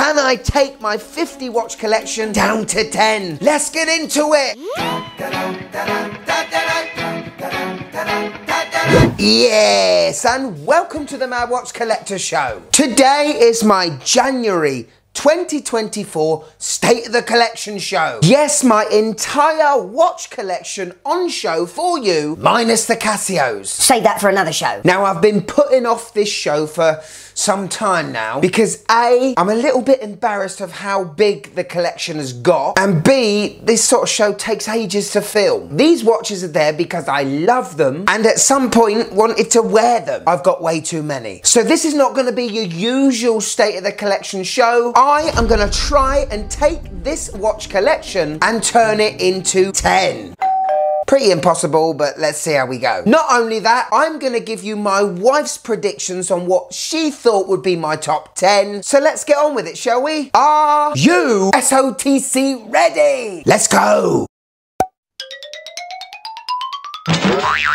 Can I take my 50 watch collection down to 10? Let's get into it. Yes, and welcome to the Mad Watch Collector Show. Today is my January 2024 State of the Collection show. Yes, my entire watch collection on show for you, minus the Casios. Save that for another show. Now, I've been putting off this show for some time now because A, I'm a little bit embarrassed of how big the collection has got, and B, this sort of show takes ages to film. These watches are there because I love them and at some point wanted to wear them. I've got way too many. So this is not going to be your usual state of the collection show. I am to try and take this watch collection and turn it into 10. Pretty impossible, but let's see how we go. Not only that, I'm gonna give you my wife's predictions on what she thought would be my top 10. So let's get on with it, shall we? Are you SOTC ready? Let's go.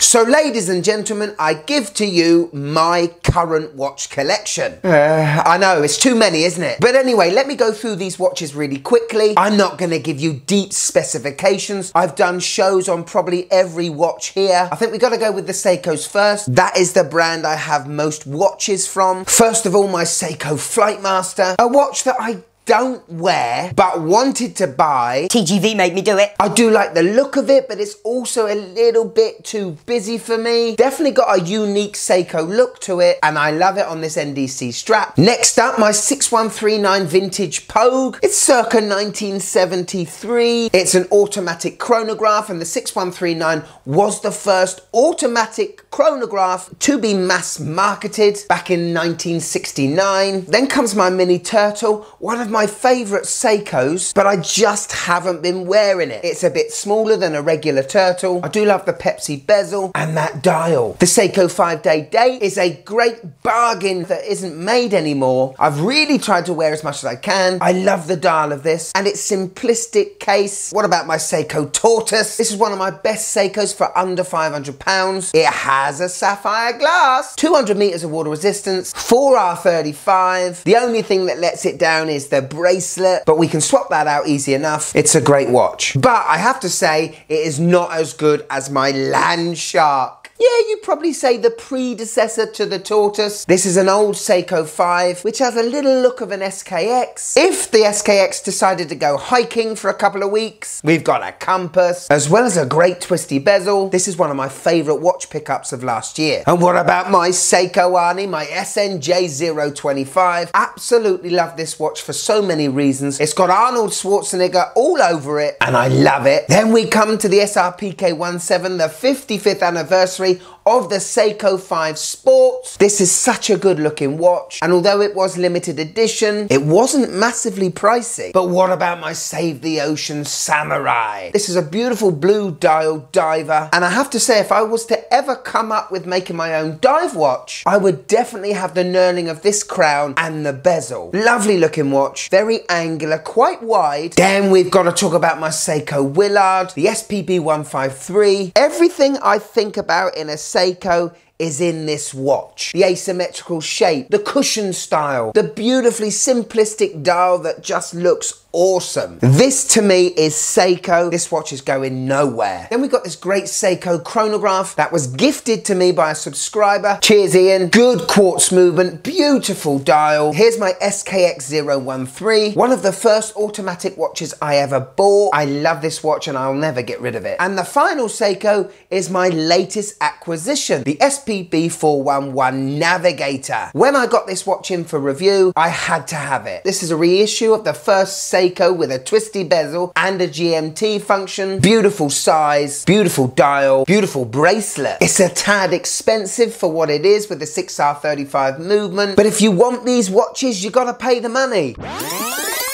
So, ladies and gentlemen, I give to you my current watch collection. Uh, I know, it's too many, isn't it? But anyway, let me go through these watches really quickly. I'm not going to give you deep specifications. I've done shows on probably every watch here. I think we've got to go with the Seikos first. That is the brand I have most watches from. First of all, my Seiko Flightmaster, a watch that I don't wear but wanted to buy. TGV made me do it. I do like the look of it, but it's also a little bit too busy for me. Definitely got a unique Seiko look to it, and I love it on this NDC strap. Next up, my 6139 vintage Pogue. It's circa 1973. It's an automatic chronograph, and the 6139 was the first automatic chronograph to be mass marketed back in 1969. Then comes my Mini Turtle, one of my favourite Seikos, but I just haven't been wearing it. It's a bit smaller than a regular turtle. I do love the Pepsi bezel and that dial. The Seiko 5 day date is a great bargain that isn't made anymore. I've really tried to wear as much as I can. I love the dial of this and its simplistic case. What about my Seiko Tortoise? This is one of my best Seikos for under 500 pounds. It has a sapphire glass, 200 meters of water resistance, 4R35. The only thing that lets it down is the bracelet, but we can swap that out easy enough. It's a great watch. But I have to say, it is not as good as my Landshark. Yeah, you'd probably say the predecessor to the Tortoise. This is an old Seiko 5, which has a little look of an SKX. If the SKX decided to go hiking for a couple of weeks, we've got a compass, as well as a great twisty bezel. This is one of my favourite watch pickups of last year. And what about my Seiko Arnie, my SNJ025? Absolutely love this watch for so many reasons. It's got Arnold Schwarzenegger all over it, and I love it. Then we come to the SRPK17, the 55th anniversary country of the Seiko 5 Sports. This is such a good looking watch and although it was limited edition, it wasn't massively pricey. But what about my Save the Ocean Samurai? This is a beautiful blue dial diver and I have to say if I was to ever come up with making my own dive watch, I would definitely have the knurling of this crown and the bezel. Lovely looking watch, very angular, quite wide. Then we've got to talk about my Seiko Willard, the SPB 153. Everything I think about in a Seiko is in this watch. The asymmetrical shape, the cushion style, the beautifully simplistic dial that just looks awesome. This to me is Seiko. This watch is going nowhere. Then we've got this great Seiko chronograph that was gifted to me by a subscriber. Cheers Ian. Good quartz movement, beautiful dial. Here's my SKX013, one of the first automatic watches I ever bought. I love this watch and I'll never get rid of it. And the final Seiko is my latest acquisition, the SPB411 Navigator. When I got this watch in for review, I had to have it. This is a reissue of the first Seiko with a twisty bezel and a GMT function. Beautiful size, beautiful dial, beautiful bracelet. It's a tad expensive for what it is with the 6R35 movement, but if you want these watches, you gotta pay the money.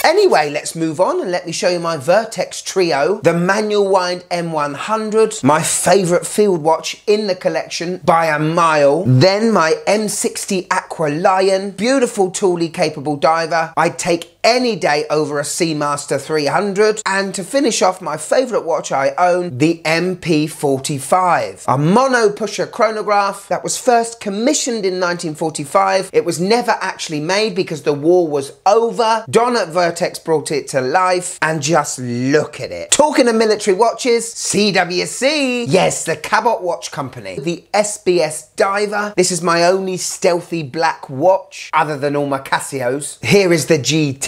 Anyway, let's move on and let me show you my Vertex Trio, the manual wind M100, my favourite field watch in the collection by a mile. Then my M60 Aqua Lion, beautiful tooly capable diver. I'd take any day over a Seamaster 300. And to finish off, my favourite watch I own, the MP45, a mono pusher chronograph that was first commissioned in 1945. It was never actually made because the war was over. Don at Vertex brought it to life and just look at it. Talking of military watches, CWC. Yes, the Cabot Watch Company. The SBS Diver. This is my only stealthy black watch other than all my Casios. Here is the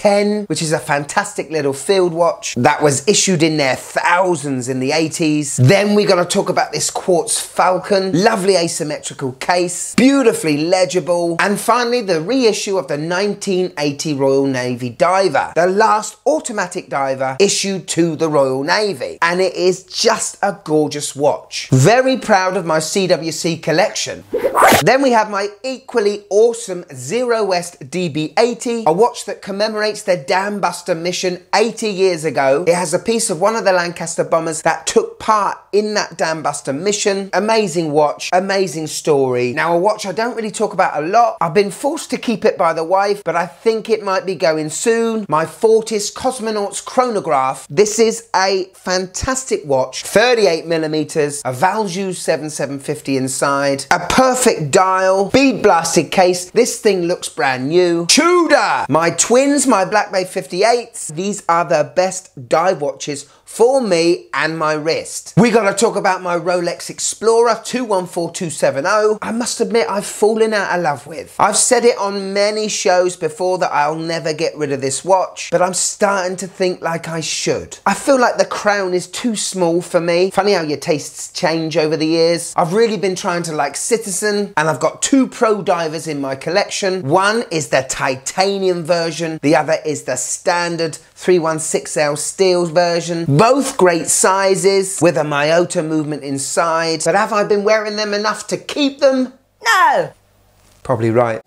G10, which is a fantastic little field watch that was issued in their thousands in the 80s. Then we're to talk about this Quartz Falcon. Lovely asymmetrical case, beautifully legible. And finally, the reissue of the 1980 Royal Navy Diver, the last automatic diver issued to the Royal Navy. And it is just a gorgeous watch. Very proud of my CWC collection. Then we have my equally awesome Zero West DB80, a watch that commemorates their Dam Buster mission 80 years ago. It has a piece of one of the Lancaster bombers that took part in that Dam Buster mission. Amazing watch, amazing story. Now a watch I don't really talk about a lot. I've been forced to keep it by the wife, but I think it might be going soon. My Fortis Cosmonauts chronograph. This is a fantastic watch, 38 millimeters, a Valjoux 7750 inside, a perfect dial, bead blasted case. This thing looks brand new. Tudor! My twins, my Black Bay 58s. These are the best dive watches for me and my wrist. We gotta talk about my Rolex Explorer 214270. I must admit I've fallen out of love with. I've said it on many shows before that I'll never get rid of this watch, but I'm starting to think like I should. I feel like the crown is too small for me. Funny how your tastes change over the years. I've really been trying to like Citizen and I've got two pro divers in my collection. One is the titanium version, the other is the standard 316L steel version. Both great sizes with a Miyota movement inside. But have I been wearing them enough to keep them? No! Probably right.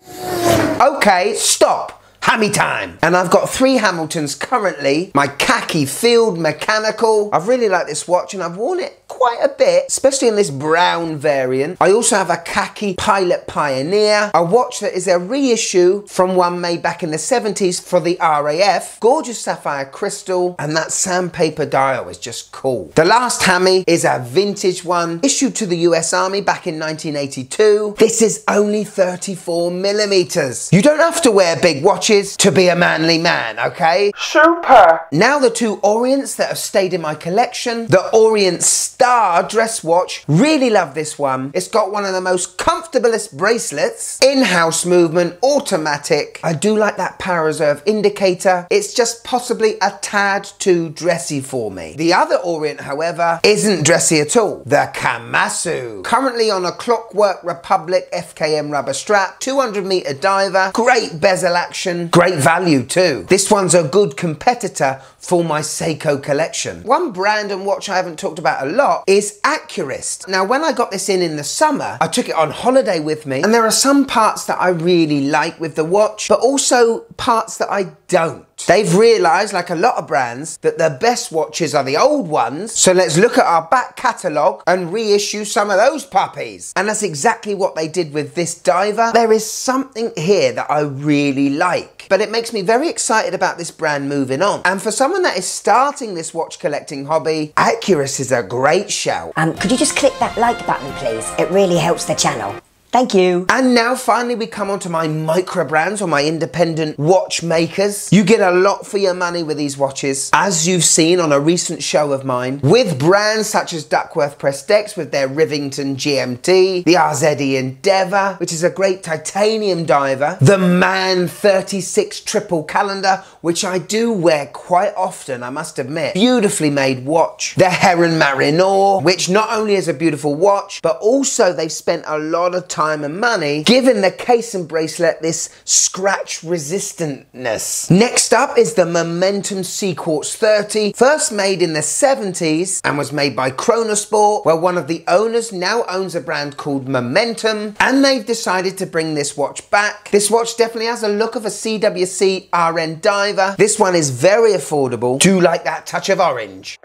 Okay, stop. Hammy time. And I've got three Hamiltons currently. My khaki field mechanical. I've really liked this watch and I've worn it quite a bit, especially in this brown variant. I also have a khaki Pilot Pioneer, a watch that is a reissue from one made back in the 70s for the RAF. Gorgeous sapphire crystal and that sandpaper dial is just cool. The last Hammy is a vintage one issued to the US Army back in 1982. This is only 34 millimeters. You don't have to wear big watches to be a manly man, okay? Super! Now the two Orients that have stayed in my collection. The Orient Star dress watch. Really love this one. It's got one of the most comfortablest bracelets. In-house movement, automatic. I do like that power reserve indicator. It's just possibly a tad too dressy for me. The other Orient, however, isn't dressy at all. The Kamasu. Currently on a Clockwork Republic FKM rubber strap, 200 meter diver, great bezel action, great value too. This one's a good competitor for my Seiko collection. One brand and watch I haven't talked about a lot is Accurist. Now when I got this in in the summer, I took it on holiday with me and there are some parts that I really like with the watch, but also parts that I don't. They've realised, like a lot of brands, that the best watches are the old ones. So let's look at our back catalogue and reissue some of those puppies. And that's exactly what they did with this diver. There is something here that I really like. But it makes me very excited about this brand moving on. And for someone that is starting this watch collecting hobby, Accurist is a great shout. Um, could you just click that like button, please? It really helps the channel. Thank you. And now finally we come on to my micro brands or my independent watchmakers. You get a lot for your money with these watches, as you've seen on a recent show of mine, with brands such as Duckworth Prestex with their Rivington GMT, the RZE Endeavour, which is a great titanium diver, the Man 36 triple calendar, which I do wear quite often, I must admit. Beautifully made watch. The Heron Mariner, which not only is a beautiful watch, but also they've spent a lot of time and money, giving the case and bracelet this scratch resistantness. Next up is the Momentum Seaquartz 30, first made in the 70s and was made by Chronosport, where one of the owners now owns a brand called Momentum, and they've decided to bring this watch back. This watch definitely has a look of a CWC RN diver. This one is very affordable. Do like that touch of orange.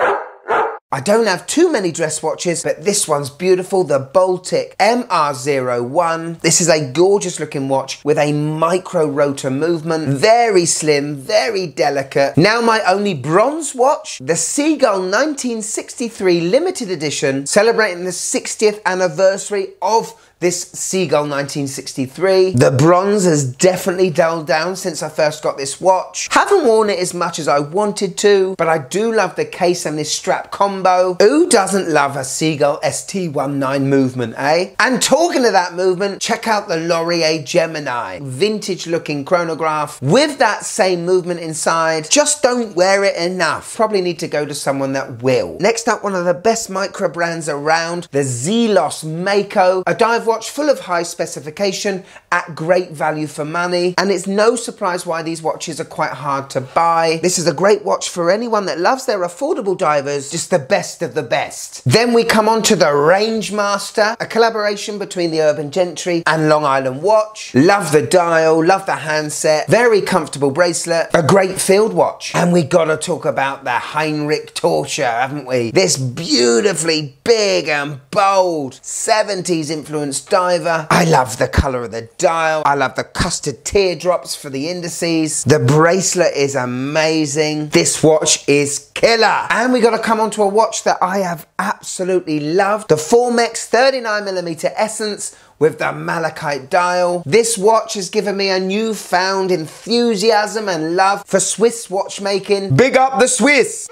I don't have too many dress watches, but this one's beautiful. The Baltic MR01. This is a gorgeous looking watch with a micro rotor movement. Very slim, very delicate. Now my only bronze watch, the Seagull 1963 limited edition, celebrating the 60th anniversary of this Seagull 1963. The bronze has definitely dulled down since I first got this watch. Haven't worn it as much as I wanted to, but I do love the case and this strap combo. Who doesn't love a Seagull ST19 movement, eh? And talking of that movement, check out the Lorier Gemini. Vintage looking chronograph with that same movement inside. Just don't wear it enough. Probably need to go to someone that will. Next up, one of the best micro brands around, the Zelos Mako. A dive watch full of high specification at great value for money. And it's no surprise why these watches are quite hard to buy. This is a great watch for anyone that loves their affordable divers, just the best of the best. Then we come on to the Rangemaster, a collaboration between the Urban Gentry and Long Island Watch. Love the dial, love the handset, very comfortable bracelet, a great field watch. And we gotta talk about the Heinrich Taucher, haven't we? This beautifully big and bold 70s influenced diver. I love the color of the dial. I love the custard teardrops for the indices. The bracelet is amazing. This watch is killer. And we got to come on to a watch that I have absolutely loved. The Formex 39mm Essence with the malachite dial. This watch has given me a newfound enthusiasm and love for Swiss watchmaking. Big up the Swiss!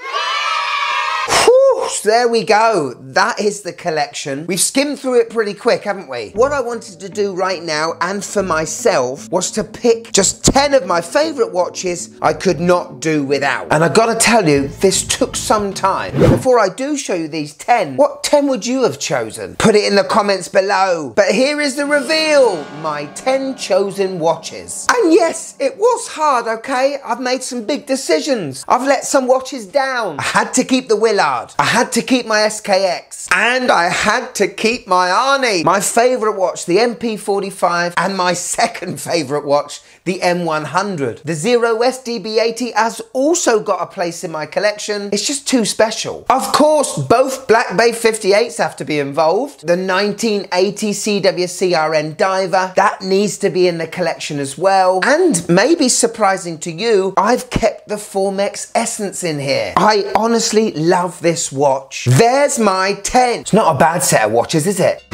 There we go. That is the collection. We've skimmed through it pretty quick, haven't we? What I wanted to do right now, and for myself, was to pick just 10 of my favorite watches I could not do without. And I gotta tell you, this took some time. Before I do show you these 10, what 10 would you have chosen? Put it in the comments below. But here is the reveal, my 10 chosen watches. And yes, it was hard, okay? I've made some big decisions. I've let some watches down. I had to keep the Willard. I had to keep my SKX. And I had to keep my Arnie. My favorite watch, the MP45, and my second favorite watch, the M100. The Zero West DB80 has also got a place in my collection. It's just too special. Of course, both Black Bay 58s have to be involved. The 1980 CWCRN Diver, that needs to be in the collection as well. And maybe surprising to you, I've kept the Formex Essence in here. I honestly love this watch. There's my 10. It's not a bad set of watches, is it?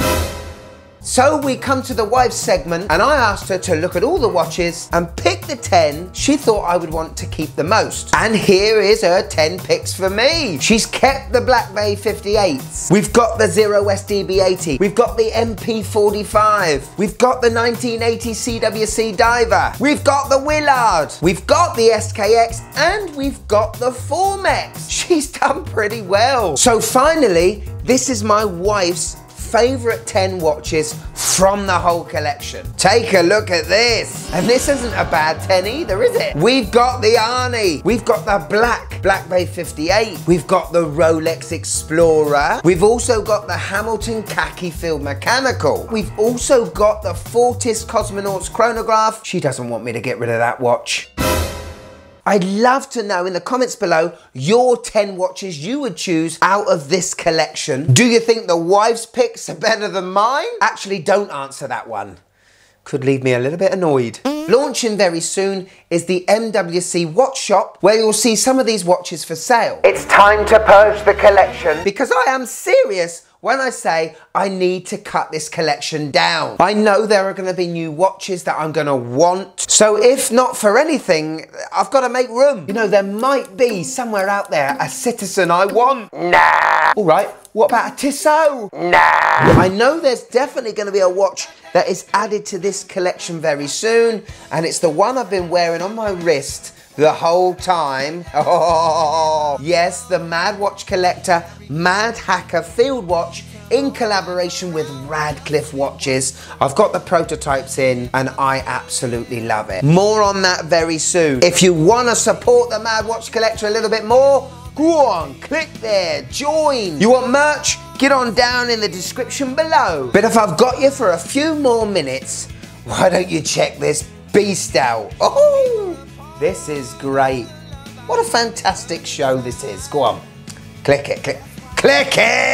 So we come to the wife segment and I asked her to look at all the watches and pick the 10 she thought I would want to keep the most. And here is her 10 picks for me. She's kept the Black Bay 58s. We've got the Zero West DB80. We've got the MP45. We've got the 1980 CWC Diver. We've got the Willard. We've got the SKX and we've got the Formex. She's done pretty well. So finally, this is my wife's favourite 10 watches from the whole collection. Take a look at this. And this isn't a bad 10 either, is it? We've got the Arnie. We've got the black Black Bay 58. We've got the Rolex Explorer. We've also got the Hamilton Khaki Field Mechanical. We've also got the Fortis Cosmonauts Chronograph. She doesn't want me to get rid of that watch. I'd love to know in the comments below your 10 watches you would choose out of this collection. Do you think the wife's picks are better than mine? Actually, don't answer that one. Could leave me a little bit annoyed. Launching very soon is the MWC Watch Shop, where you'll see some of these watches for sale. It's time to purge the collection because I am serious when I say I need to cut this collection down. I know there are going to be new watches that I'm going to want. So if not for anything, I've got to make room. You know, there might be somewhere out there a citizen I want. Nah. All right, what about a Tissot? Nah. I know there's definitely going to be a watch that is added to this collection very soon, and it's the one I've been wearing on my wrist the whole time. Oh, yes, the Mad Watch Collector Mad Hacker Field Watch in collaboration with Radcliffe Watches. I've got the prototypes in and I absolutely love it. More on that very soon. If you want to support the Mad Watch Collector a little bit more, go on, click there, join. You want merch? Get on down in the description below. But if I've got you for a few more minutes, why don't you check this beast out? Oh! This is great. What a fantastic show this is. Go on, click it, click. Click it!